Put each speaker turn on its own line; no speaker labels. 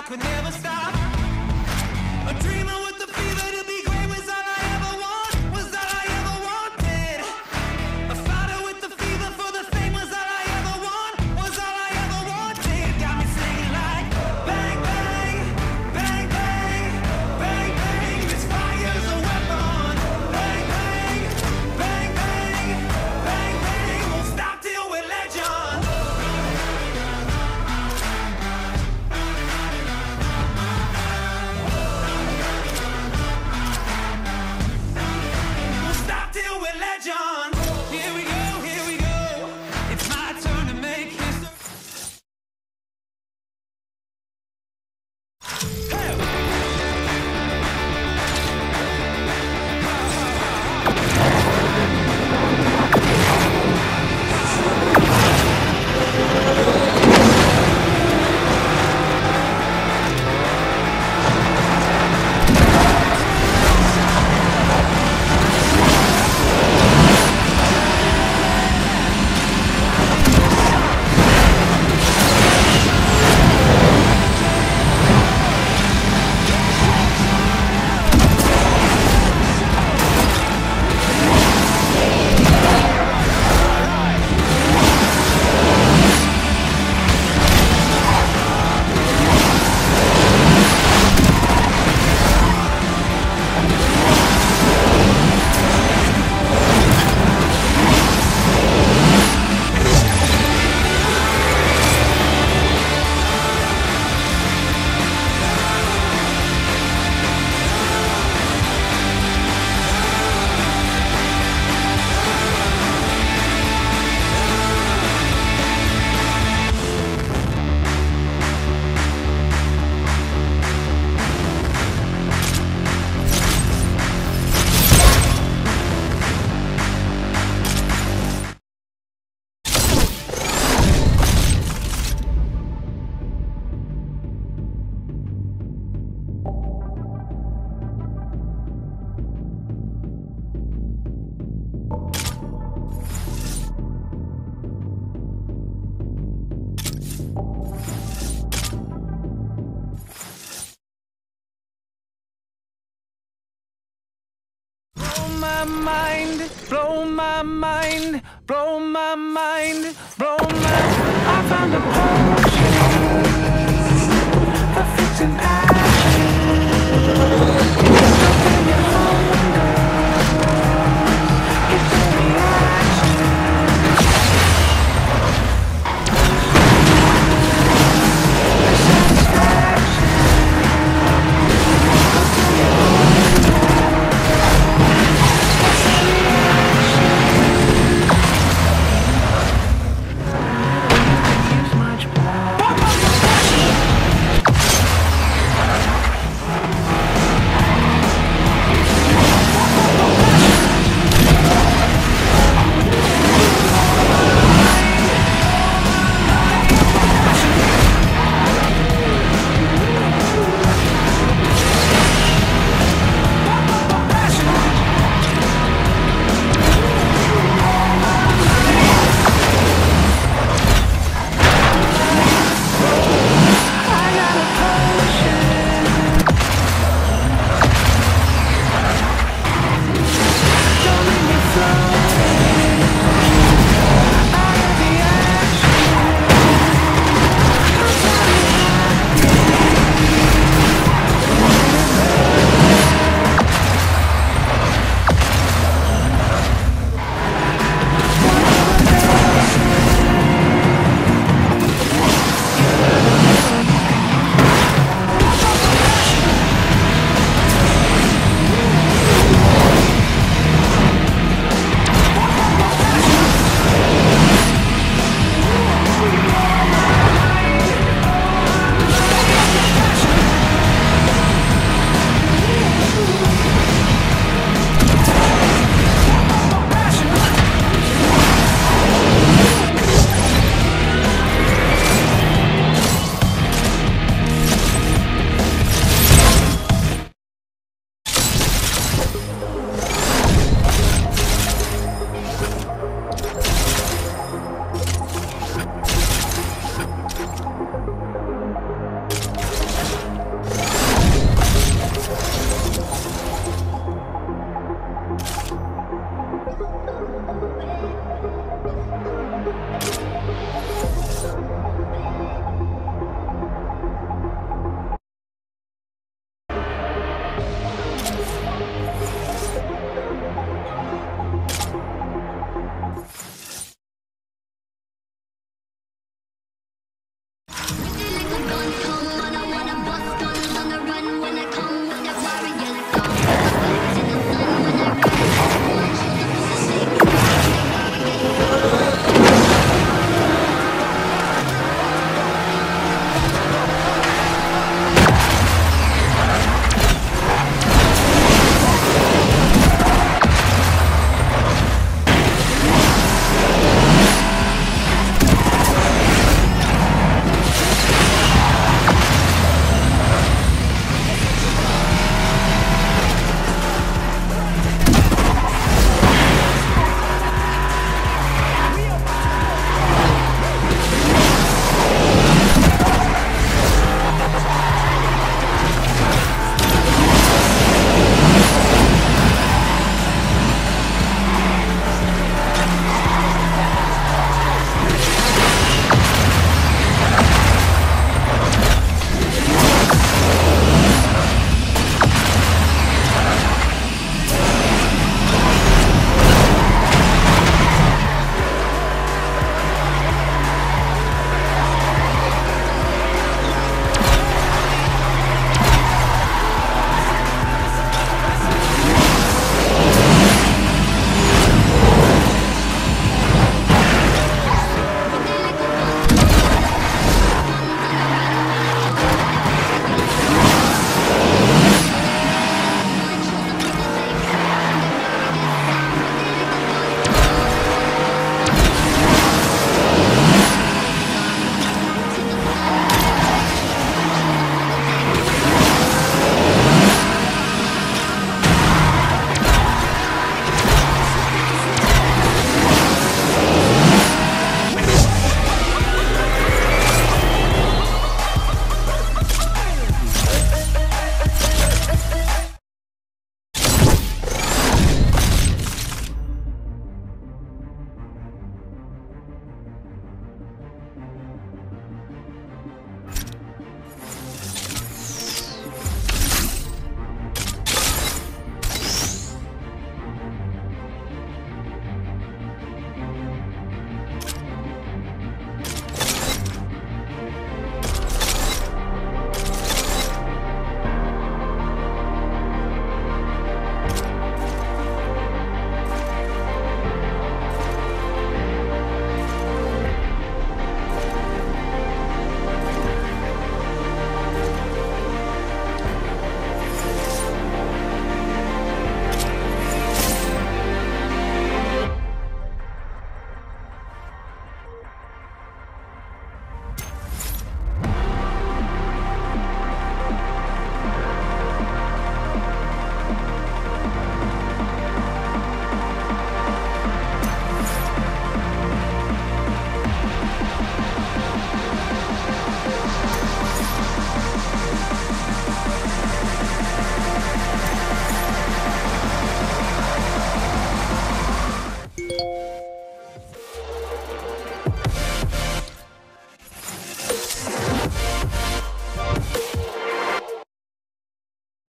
I could never stop. A dreamer.
My mind, blow my mind, blow my. I found a potion